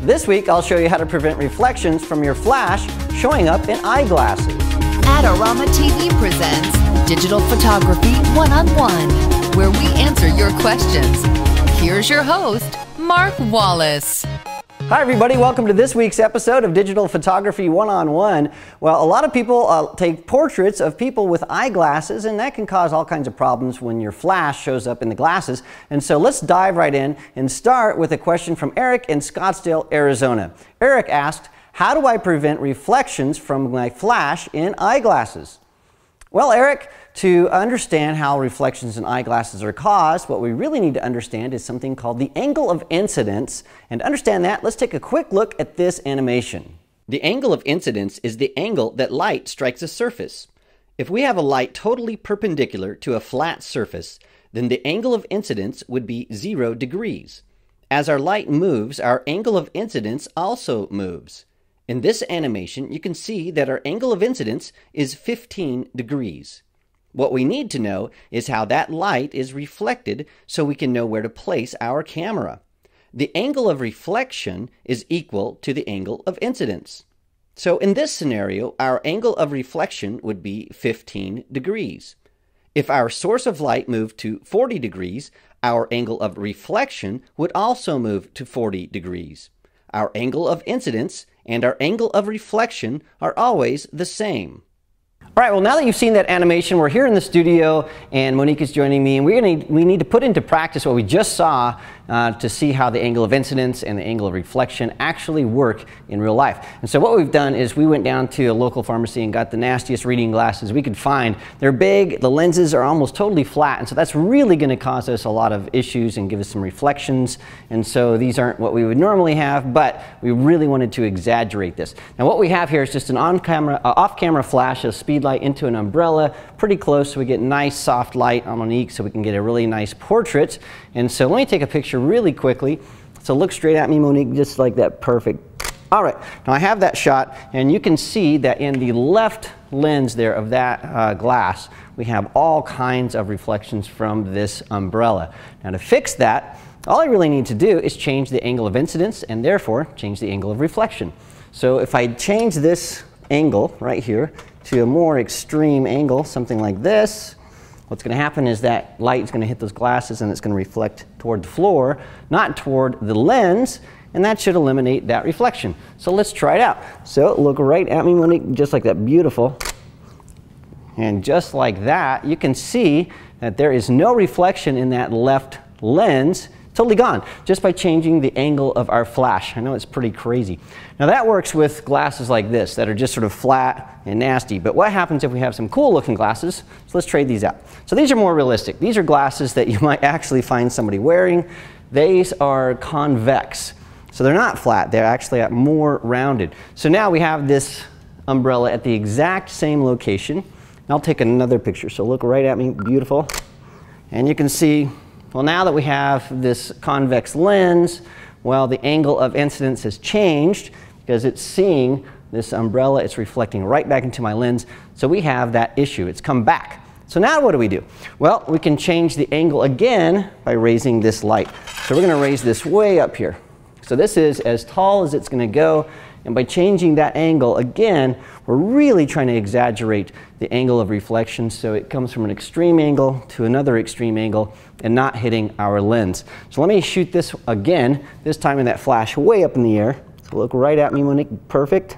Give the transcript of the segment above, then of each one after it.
This week, I'll show you how to prevent reflections from your flash showing up in eyeglasses. Adorama TV presents Digital Photography One on One, where we answer your questions. Here's your host, Mark Wallace. Hi, everybody. Welcome to this week's episode of Digital Photography One on One. Well, a lot of people uh, take portraits of people with eyeglasses, and that can cause all kinds of problems when your flash shows up in the glasses. And so let's dive right in and start with a question from Eric in Scottsdale, Arizona. Eric asked, How do I prevent reflections from my flash in eyeglasses? Well, Eric, to understand how reflections in eyeglasses are caused, what we really need to understand is something called the angle of incidence. And to understand that, let's take a quick look at this animation. The angle of incidence is the angle that light strikes a surface. If we have a light totally perpendicular to a flat surface, then the angle of incidence would be zero degrees. As our light moves, our angle of incidence also moves. In this animation, you can see that our angle of incidence is 15 degrees. What we need to know is how that light is reflected so we can know where to place our camera. The angle of reflection is equal to the angle of incidence. So in this scenario, our angle of reflection would be 15 degrees. If our source of light moved to 40 degrees, our angle of reflection would also move to 40 degrees. Our angle of incidence and our angle of reflection are always the same. All right, well, now that you've seen that animation, we're here in the studio and Monique is joining me, and we're gonna, we need to put into practice what we just saw uh, to see how the angle of incidence and the angle of reflection actually work in real life. And so what we've done is we went down to a local pharmacy and got the nastiest reading glasses we could find. They're big, the lenses are almost totally flat, and so that's really going to cause us a lot of issues and give us some reflections. And so these aren't what we would normally have, but we really wanted to exaggerate this. Now what we have here is just an on-camera, uh, off-camera flash of speed light into an umbrella, pretty close so we get nice soft light on Monique so we can get a really nice portrait. And so let me take a picture really quickly. So look straight at me, Monique, just like that, perfect. All right, now I have that shot, and you can see that in the left lens there of that uh, glass, we have all kinds of reflections from this umbrella. Now to fix that, all I really need to do is change the angle of incidence and therefore change the angle of reflection. So if I change this angle right here to a more extreme angle, something like this, what's going to happen is that light is going to hit those glasses and it's going to reflect toward the floor, not toward the lens, and that should eliminate that reflection. So let's try it out. So look right at me, Monique, just like that, beautiful. And just like that, you can see that there is no reflection in that left lens totally gone just by changing the angle of our flash. I know it's pretty crazy. Now that works with glasses like this that are just sort of flat and nasty, but what happens if we have some cool looking glasses? So let's trade these out. So these are more realistic. These are glasses that you might actually find somebody wearing. These are convex. So they're not flat, they're actually more rounded. So now we have this umbrella at the exact same location. I'll take another picture. So look right at me, beautiful. And you can see well, now that we have this convex lens, well, the angle of incidence has changed because it's seeing this umbrella, it's reflecting right back into my lens. So we have that issue, it's come back. So now what do we do? Well, we can change the angle again by raising this light. So we're gonna raise this way up here. So this is as tall as it's gonna go. And by changing that angle, again, we're really trying to exaggerate the angle of reflection so it comes from an extreme angle to another extreme angle and not hitting our lens. So let me shoot this again, this time in that flash way up in the air. So look right at me, Monique, perfect.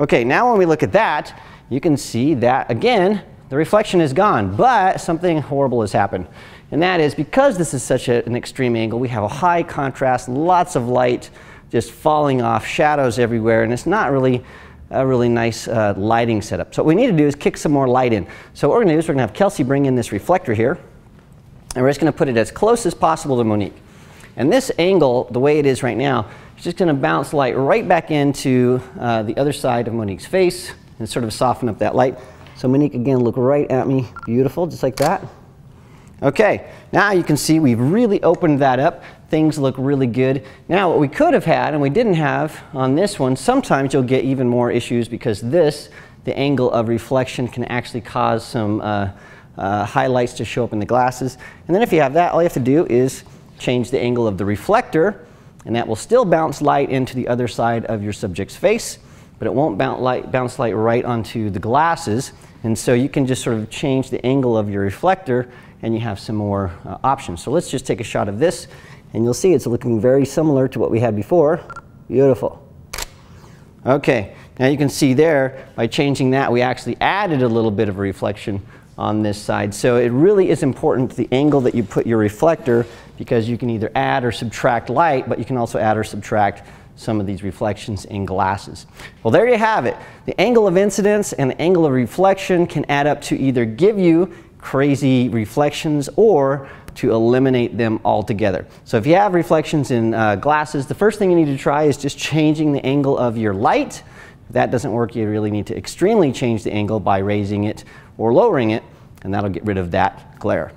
Okay, now when we look at that, you can see that again, the reflection is gone, but something horrible has happened. And that is because this is such a, an extreme angle, we have a high contrast, lots of light, just falling off, shadows everywhere, and it's not really a really nice uh, lighting setup. So what we need to do is kick some more light in. So what we're gonna do is we're gonna have Kelsey bring in this reflector here, and we're just gonna put it as close as possible to Monique. And this angle, the way it is right now, is just gonna bounce light right back into uh, the other side of Monique's face and sort of soften up that light. So Monique, again, look right at me, beautiful, just like that. Okay, now you can see we've really opened that up. Things look really good. Now what we could have had and we didn't have on this one, sometimes you'll get even more issues because this, the angle of reflection can actually cause some uh, uh, highlights to show up in the glasses. And then if you have that, all you have to do is change the angle of the reflector and that will still bounce light into the other side of your subject's face, but it won't bounce light, bounce light right onto the glasses. And so you can just sort of change the angle of your reflector and you have some more uh, options. So let's just take a shot of this and you'll see it's looking very similar to what we had before. Beautiful. Okay, now you can see there, by changing that, we actually added a little bit of reflection on this side. So it really is important the angle that you put your reflector because you can either add or subtract light, but you can also add or subtract some of these reflections in glasses. Well, there you have it. The angle of incidence and the angle of reflection can add up to either give you crazy reflections or to eliminate them altogether. So if you have reflections in uh, glasses, the first thing you need to try is just changing the angle of your light. If that doesn't work, you really need to extremely change the angle by raising it or lowering it, and that'll get rid of that glare.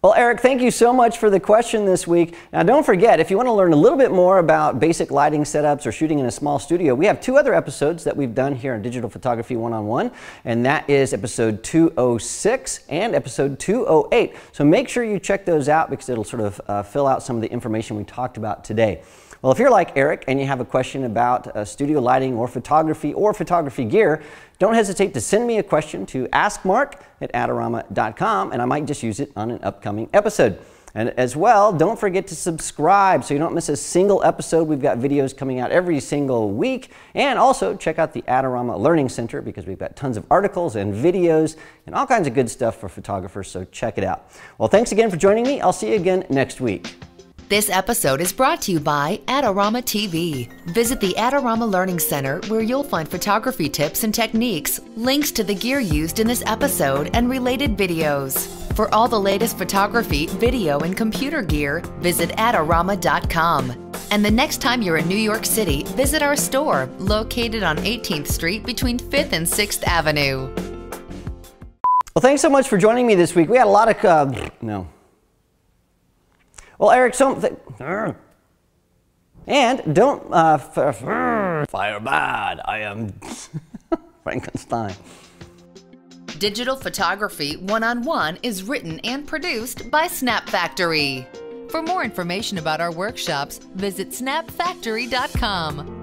Well, Eric, thank you so much for the question this week. Now, don't forget, if you want to learn a little bit more about basic lighting setups or shooting in a small studio, we have two other episodes that we've done here on Digital Photography One-on-One, and that is episode 206 and episode 208. So make sure you check those out because it'll sort of uh, fill out some of the information we talked about today. Well, if you're like Eric and you have a question about uh, studio lighting or photography or photography gear, don't hesitate to send me a question to askmark at adorama.com and I might just use it on an upcoming episode. And as well, don't forget to subscribe so you don't miss a single episode. We've got videos coming out every single week. And also check out the Adorama Learning Center because we've got tons of articles and videos and all kinds of good stuff for photographers, so check it out. Well, thanks again for joining me. I'll see you again next week. This episode is brought to you by Adorama TV. Visit the Adorama Learning Center where you'll find photography tips and techniques, links to the gear used in this episode, and related videos. For all the latest photography, video, and computer gear, visit Adorama.com. And the next time you're in New York City, visit our store located on 18th Street between 5th and 6th Avenue. Well, thanks so much for joining me this week. We had a lot of, uh, no. Well, Eric, something. And don't uh, fire bad. I am Frankenstein. Digital Photography One on One is written and produced by Snap Factory. For more information about our workshops, visit snapfactory.com.